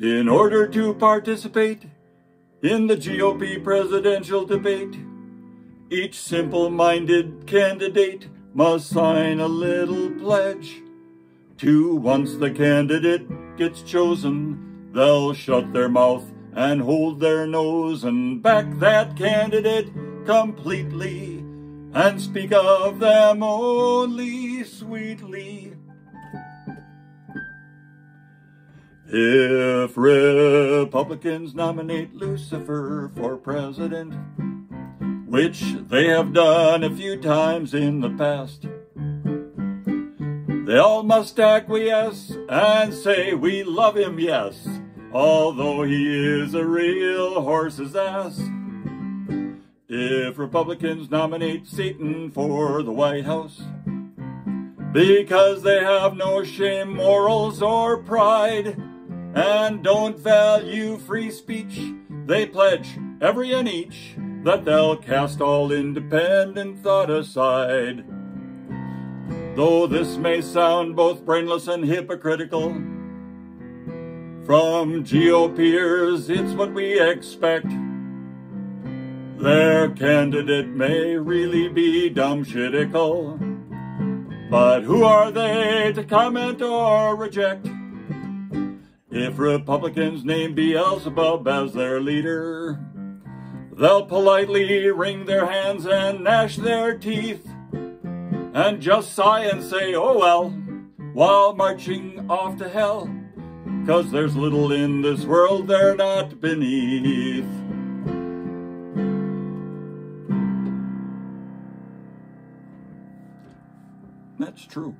In order to participate in the GOP presidential debate, each simple-minded candidate must sign a little pledge. To once the candidate gets chosen, they'll shut their mouth and hold their nose and back that candidate completely and speak of them only If Republicans nominate Lucifer for president, which they have done a few times in the past, they all must acquiesce and say we love him, yes, although he is a real horse's ass. If Republicans nominate Satan for the White House, because they have no shame, morals, or pride, and don't value free speech, they pledge every and each that they'll cast all independent thought aside. Though this may sound both brainless and hypocritical, from GOPers, it's what we expect. Their candidate may really be dumb shitical, but who are they to comment or reject? If Republicans name Beelzebub as their leader, they'll politely wring their hands and gnash their teeth and just sigh and say, oh well, while marching off to hell, cause there's little in this world they're not beneath. That's true.